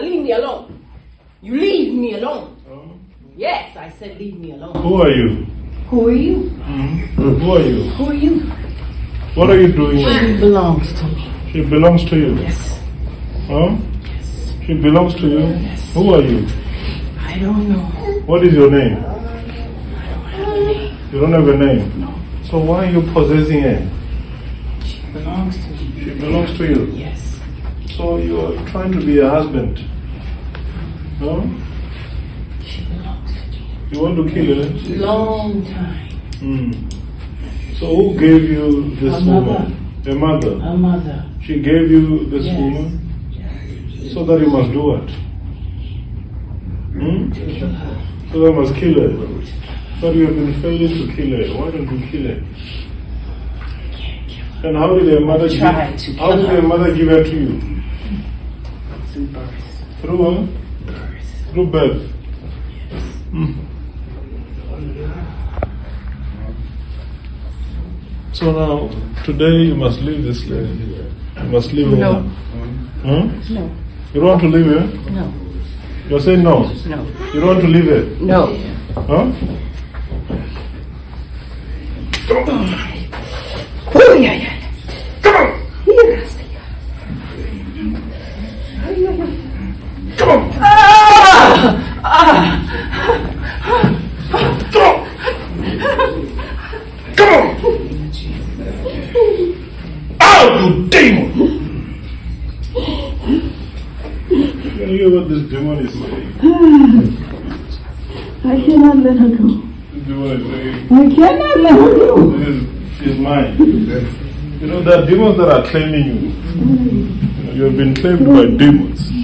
Leave me alone. You leave me alone. Oh. Yes, I said leave me alone. Who are you? Who are you? Hmm? Who are you? Who are you? What are you doing here? She belongs to me. She belongs to you. Yes. Huh? Yes. She belongs to you. Yes. Who are you? I don't know. What is your name? I don't have a name. You don't have a name. No. So why are you possessing her? She belongs to me. She belongs to you. Yes. So you are trying to be a husband. Huh? She belongs to me. You want to kill her? Long time. Hmm. So who gave you this A mother. woman? A mother. A mother. She gave you this Yes. woman so that you must do what? Hmm? Kill her. So that you must kill her. But you have been failing to kill her. Why don't you kill her? Can't kill her. And how did her mother give to How did her mother give her to you? Through birth. Through? Birth. Hmm. So now, today you must leave this lady. You must leave. No. Huh? No. You don't want to leave her? No. You're saying no. No. You don't want to leave her? No. Huh? Oh, yeah, yeah. Out, you demon! Can you hear what this demon is saying? I cannot let her go. This demon is saying, I cannot let her go. this is, she's mine. You know, there are demons that are claiming you. You, know, you have been claimed by demons.